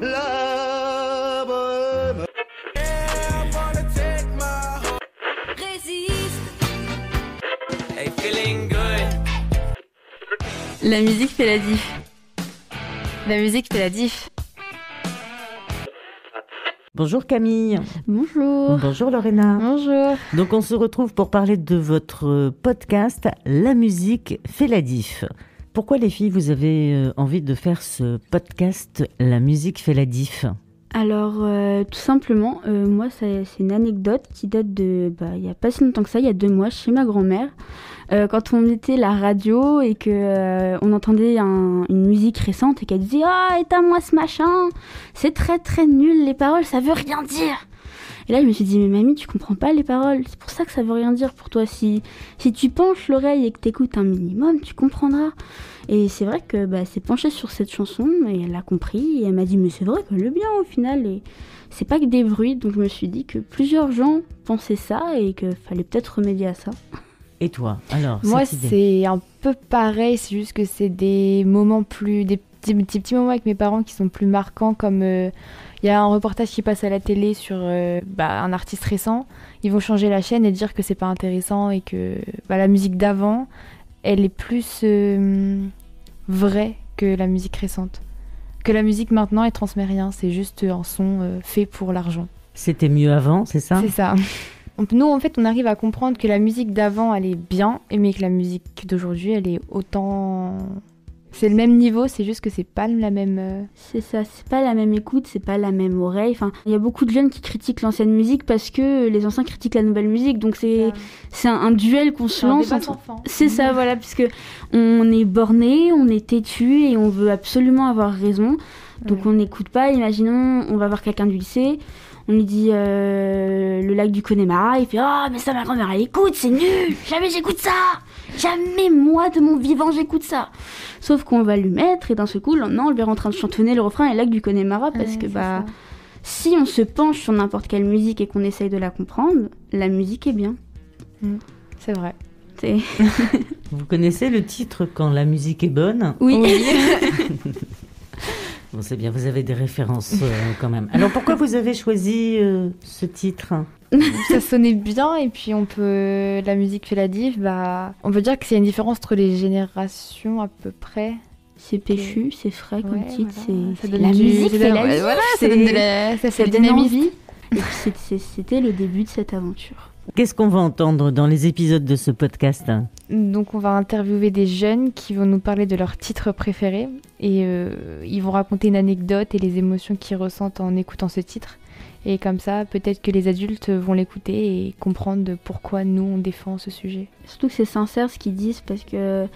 la bohème. La musique fait la diff. La musique fait la diff. Bonjour Camille. Bonjour. Bonjour Lorena. Bonjour. Donc on se retrouve pour parler de votre podcast La musique fait la diff. Pourquoi les filles vous avez euh, envie de faire ce podcast La musique fait la diff? Alors, euh, tout simplement, euh, moi, c'est une anecdote qui date de, bah, il y a pas si longtemps que ça, il y a deux mois, chez ma grand-mère. Quand on mettait la radio et que on entendait un- une musique récente et qu'elle disait ah éteins-moi ce machin, c'est très très nul les paroles, ça veut rien dire. Et là je me suis dit mais mamie tu comprends pas les paroles, c'est pour ça que ça veut rien dire pour toi. Si si tu penches l'oreille et que t'écoutes un minimum, tu comprendras. Et c'est vrai que bah, s'est penchée sur cette chanson et elle a compris et elle m'a dit mais c'est vrai qu'elle est bien au final et c'est pas que des bruits donc je me suis dit que plusieurs gens pensaient ça et qu'il fallait peut-être remédier à ça. Et toi Alors, Moi, c'est un peu pareil, c'est juste que c'est des moments plus. des petits, petits, petits moments avec mes parents qui sont plus marquants, comme euh, il y a un reportage qui passe à la télé sur euh, bah, un artiste récent. Ils vont changer la chaîne et dire que c'est pas intéressant et que bah, la musique d'avant, elle est plus euh, vraie que la musique récente. Que la musique maintenant, elle transmet rien, c'est juste un son euh, fait pour l'argent. C'était mieux avant, c'est ça? C'est ça. On- Nous, en fait, on arrive à comprendre que la musique d'avant, elle est bien, mais que la musique d'aujourd'hui, elle est autant. C'est le même niveau, c'est juste que c'est pas la même. euh, C'est ça, c'est pas la même écoute, c'est pas la même oreille. Enfin, il y a beaucoup de jeunes qui critiquent l'ancienne musique parce que les anciens critiquent la nouvelle musique. Donc c'est c'est un, un duel qu'on se lance. entre-. C'est ça, voilà, puisque on est borné, on est têtu et on veut absolument avoir raison. Donc Ouais. on n'écoute pas. Imaginons, on va voir quelqu'un du lycée, on lui dit euh, le lac du Connemara, il fait oh mais ça ma grand-mère elle écoute, c'est nul, jamais j'écoute ça, jamais moi de mon vivant j'écoute ça. Sauf qu'on va lui mettre et d'un seul coup, le lendemain, on le verra en train de chantonner le refrain et le lac du Connemara parce Ouais, que bah ça. si on se penche sur n'importe quelle musique et qu'on essaye de la comprendre, la musique est bien. C'est vrai. C'est- Vous connaissez le titre Quand la musique est bonne? Oui. Bon, c'est bien, vous avez des références euh, quand même. Alors pourquoi vous avez choisi euh, ce titre ça sonnait bien, et puis on peut. La musique fait la diff, bah. On peut dire qu'il y a une différence entre les générations à peu près. C'est péchu, c'est frais comme Ouais, titre. voilà. c'est- Ça c'est donne la du- musique fait la voilà, ça c'est- donne de la- ça fait dynamisme. envie. Et puis c'est- c'est- c'était le début de cette aventure. Qu'est-ce qu'on va entendre dans les épisodes de ce podcast? Donc on va interviewer des jeunes qui vont nous parler de leur titre préféré et euh, ils vont raconter une anecdote et les émotions qu'ils ressentent en écoutant ce titre. Et comme ça, peut-être que les adultes vont l'écouter et comprendre de pourquoi nous on défend ce sujet. Surtout que c'est sincère ce qu'ils disent parce que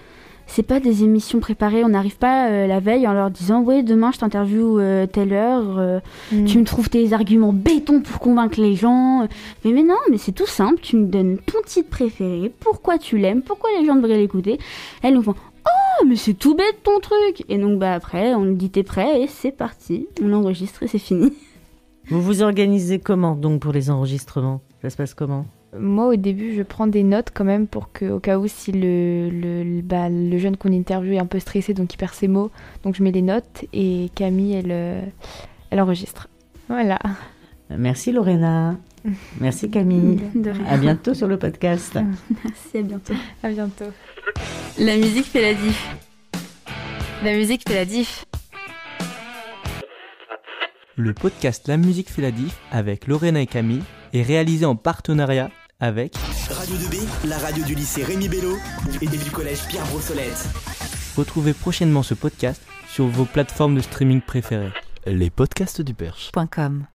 c'est pas des émissions préparées. On n'arrive pas euh, la veille en leur disant ouais demain je t'interviewe euh, telle heure. euh, Tu me trouves tes arguments béton pour convaincre les gens. Mais, mais non, mais c'est tout simple. Tu me donnes ton titre préféré, pourquoi tu l'aimes, pourquoi les gens devraient l'écouter. Elles nous font Oh, mais c'est tout bête ton truc. Et donc, bah après, on nous dit T'es prêt et c'est parti. On l'enregistre et c'est fini. Vous vous organisez comment donc pour les enregistrements? Ça se passe comment? Moi au début je prends des notes quand même pour que au cas où si le, le, le- bah, le jeune qu'on interviewe est un peu stressé donc il perd ses mots. Donc je mets les notes et Camille elle, euh, elle enregistre. Voilà. Merci Lorena. Merci Camille. De rien. À bientôt sur le podcast. Merci, à bientôt. À bientôt. La musique fait la diff. La musique fait la diff. Le podcast La musique fait la diff avec Lorena et Camille est réalisé en partenariat avec Radio 2B, la radio du lycée Rémi Bello et du collège Pierre Brossolette. Retrouvez prochainement ce podcast sur vos plateformes de streaming préférées. Les podcasts du Perche. .com